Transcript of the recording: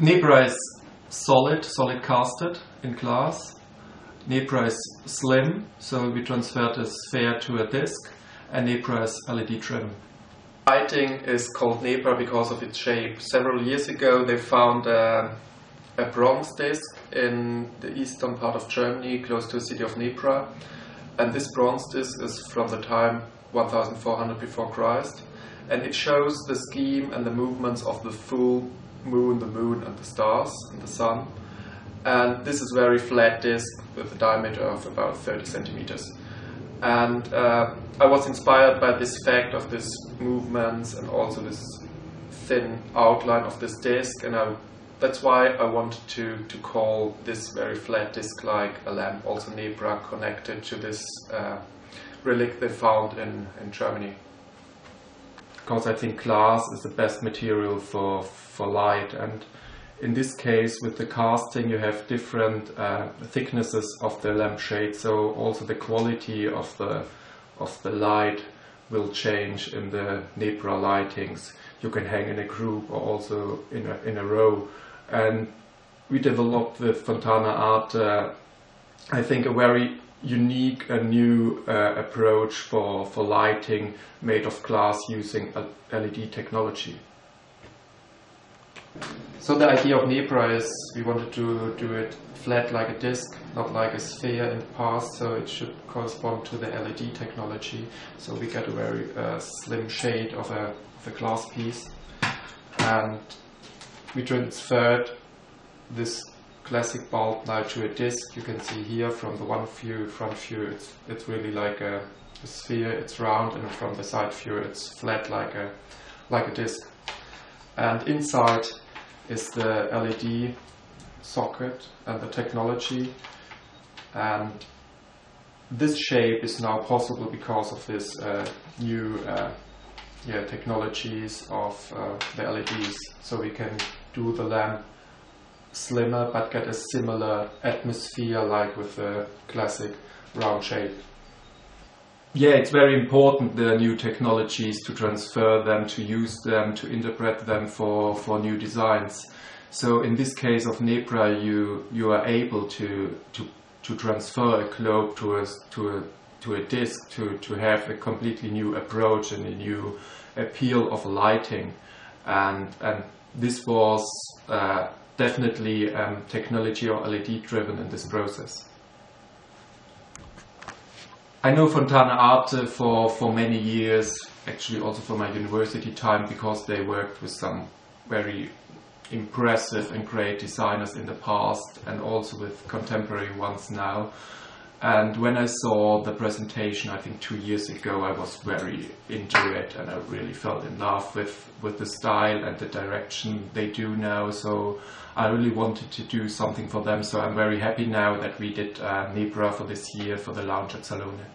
Nebra is solid, solid casted in glass. Nebra is slim, so we transferred a sphere to a disc, and Nebra is LED driven. Lighting is called Nebra because of its shape. Several years ago they found a, a bronze disc in the eastern part of Germany, close to the city of Nebra. And this bronze disc is from the time 1400 before Christ. And it shows the scheme and the movements of the full moon, the moon and the stars and the sun. And this is very flat disk with a diameter of about 30 centimeters. And uh, I was inspired by this fact of this movements and also this thin outline of this disk. And I, that's why I wanted to, to call this very flat disk like a lamp, also Nebra, connected to this uh, relic they found in, in Germany because I think glass is the best material for, for light. And in this case with the casting you have different uh, thicknesses of the lampshade. So also the quality of the of the light will change in the Nebra lightings. You can hang in a group or also in a, in a row. And we developed with Fontana Arte uh, I think a very unique and new uh, approach for, for lighting made of glass using LED technology. So the idea of Nebra is we wanted to do it flat like a disc, not like a sphere in the past, so it should correspond to the LED technology. So we get a very uh, slim shade of a, of a glass piece. And we transferred this classic bulb a disc. You can see here from the one view, front view, it's, it's really like a, a sphere, it's round, and from the side view, it's flat like a, like a disc. And inside is the LED socket and the technology. And this shape is now possible because of this uh, new uh, yeah, technologies of uh, the LEDs. So we can do the lamp slimmer but get a similar atmosphere like with the classic round shape. Yeah, it's very important the new technologies to transfer them, to use them, to interpret them for, for new designs. So in this case of Nebra, you you are able to to to transfer a globe to a to a to a disc to to have a completely new approach and a new appeal of lighting, and and this was uh, definitely um, technology or LED driven in this process. I know Fontana Arte for, for many years, actually also for my university time, because they worked with some very impressive and great designers in the past and also with contemporary ones now. And when I saw the presentation, I think two years ago, I was very into it and I really fell in love with, with the style and the direction they do now. So I really wanted to do something for them. So I'm very happy now that we did uh, Nebra for this year for the launch at Salone.